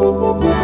Música